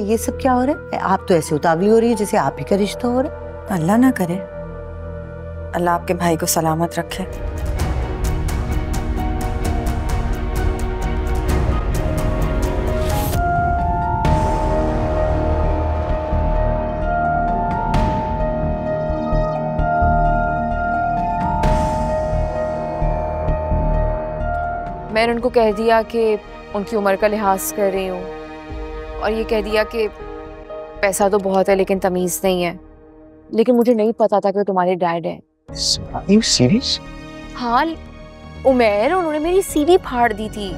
ये सब क्या हो रहा है? आप तो ऐसे उतावली हो रही है जैसे आप ही का रिश्ता हो रहा है। अल्लाह ना करे। अल्लाह आपके भाई को सलामत रखे। मैंने उनको कह दिया कि उनकी उम्र का लिहाज कर रही हूँ। और ये कह दिया कि पैसा तो बहुत है लेकिन तमीज़ नहीं है। लेकिन मुझे नहीं पता था कि तुम्हारे डैड हैं। हाँ उमेर उन्होंने मेरी सीढ़ी फाड़ दी थी।